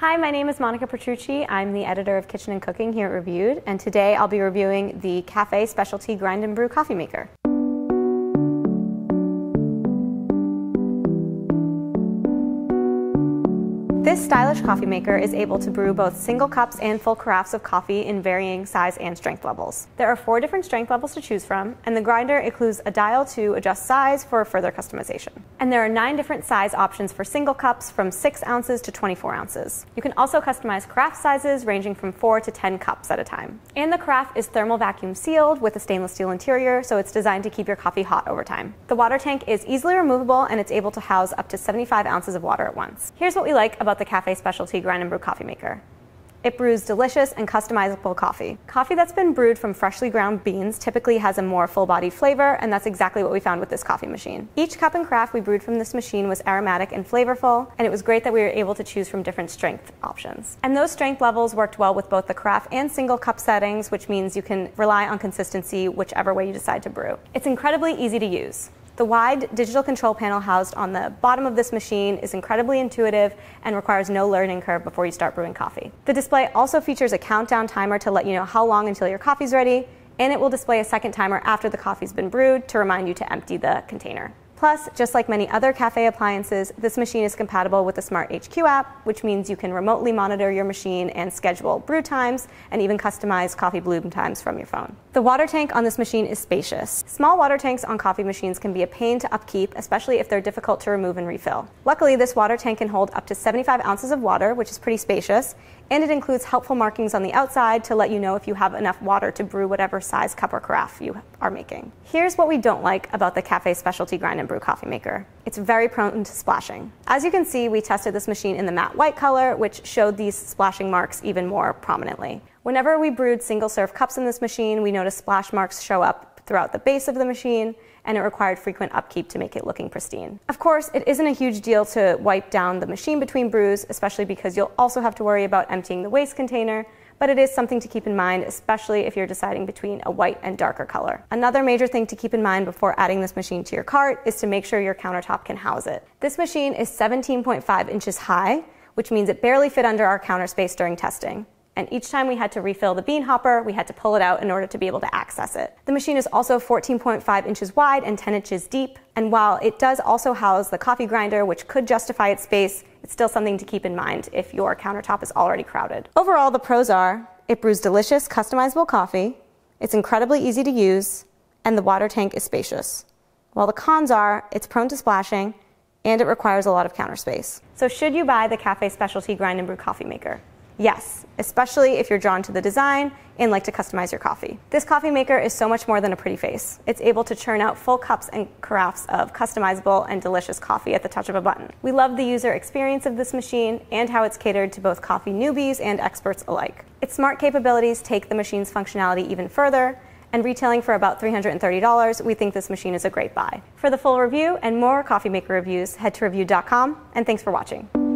Hi, my name is Monica Petrucci. I'm the editor of Kitchen and Cooking here at Reviewed, and today I'll be reviewing the Cafe Specialty Grind and Brew Coffee Maker. This stylish coffee maker is able to brew both single cups and full carafes of coffee in varying size and strength levels. There are four different strength levels to choose from, and the grinder includes a dial to adjust size for further customization. And there are nine different size options for single cups from 6 ounces to 24 ounces. You can also customize carafe sizes ranging from 4 to 10 cups at a time. And the carafe is thermal vacuum sealed with a stainless steel interior, so it's designed to keep your coffee hot over time. The water tank is easily removable and it's able to house up to 75 ounces of water at once. Here's what we like about about the Cafe Specialty Grind and Brew Coffee Maker. It brews delicious and customizable coffee. Coffee that's been brewed from freshly ground beans typically has a more full-bodied flavor, and that's exactly what we found with this coffee machine. Each cup and carafe we brewed from this machine was aromatic and flavorful, and it was great that we were able to choose from different strength options. And those strength levels worked well with both the carafe and single cup settings, which means you can rely on consistency whichever way you decide to brew. It's incredibly easy to use. The wide digital control panel housed on the bottom of this machine is incredibly intuitive and requires no learning curve before you start brewing coffee. The display also features a countdown timer to let you know how long until your coffee's ready, and it will display a second timer after the coffee's been brewed to remind you to empty the container. Plus, just like many other cafe appliances, this machine is compatible with the Smart HQ app, which means you can remotely monitor your machine and schedule brew times and even customize coffee bloom times from your phone. The water tank on this machine is spacious. Small water tanks on coffee machines can be a pain to upkeep, especially if they're difficult to remove and refill. Luckily, this water tank can hold up to 75 ounces of water, which is pretty spacious, and it includes helpful markings on the outside to let you know if you have enough water to brew whatever size cup or carafe you are making. Here's what we don't like about the Cafe Specialty Grind and Brew coffee maker. It's very prone to splashing. As you can see, we tested this machine in the matte white color, which showed these splashing marks even more prominently. Whenever we brewed single serve cups in this machine, we noticed splash marks show up throughout the base of the machine, and it required frequent upkeep to make it looking pristine. Of course, it isn't a huge deal to wipe down the machine between brews, especially because you'll also have to worry about emptying the waste container, but it is something to keep in mind, especially if you're deciding between a white and darker color. Another major thing to keep in mind before adding this machine to your cart is to make sure your countertop can house it. This machine is 17.5 inches high, which means it barely fit under our counter space during testing and each time we had to refill the bean hopper, we had to pull it out in order to be able to access it. The machine is also 14.5 inches wide and 10 inches deep, and while it does also house the coffee grinder, which could justify its space, it's still something to keep in mind if your countertop is already crowded. Overall, the pros are it brews delicious, customizable coffee, it's incredibly easy to use, and the water tank is spacious. While the cons are it's prone to splashing, and it requires a lot of counter space. So should you buy the Cafe Specialty Grind and Brew coffee maker? Yes, especially if you're drawn to the design and like to customize your coffee. This coffee maker is so much more than a pretty face. It's able to churn out full cups and carafes of customizable and delicious coffee at the touch of a button. We love the user experience of this machine and how it's catered to both coffee newbies and experts alike. Its smart capabilities take the machine's functionality even further, and retailing for about $330, we think this machine is a great buy. For the full review and more coffee maker reviews, head to reviewed.com, and thanks for watching.